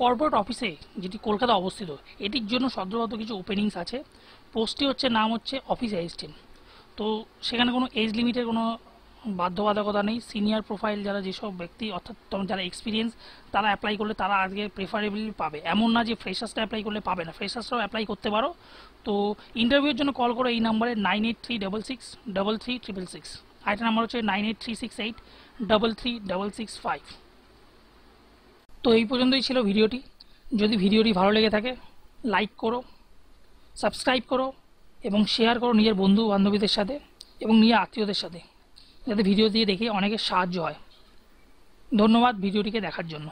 Corporate অফিসে যেটি কলকাতা অবস্থিত, এটির জন্য সদ্যগত কিছু ওপেনিংস আছে। পোস্টটি হচ্ছে, নাম হচ্ছে অফিস অ্যাসিস্ট্যান্ট তো সেখানে কোনো এজ লিমিটের কোনো বাধ্যবাধকতা নেই। সিনিয়র প্রোফাইল যারা যেসব ব্যক্তি, অর্থাৎ যারা এক্সপিরিয়েন্স তারা অ্যাপ্লাই করলে তারা আজকে প্রেফারেবলি পাবে। এমন না যে ফ্রেশার্সটা অ্যাপ্লাই করলে পাবে না। ফ্রেশার্সরাও অ্যাপ্লাই করতে পারো। তো ইন্টারভিউর জন্য কল করো এই নাম্বারে nine eight three double six double three triple six আরেকটা নাম্বার হচ্ছে nine eight three six eight double three double six five তো এই পর্যন্তই ছিল ভিডিওটি। যদি ভিডিওটি ভালো লেগে থাকে লাইক করো সাবস্ক্রাইব করো এবং শেয়ার করো নিজের বন্ধু বান্ধবীদের সাথে এবং নিজের আত্মীয়দের সাথে, যাতে ভিডিও দিয়ে দেখে অনেকের সাহায্য হয়। ধন্যবাদ ভিডিওটিকে দেখার জন্য।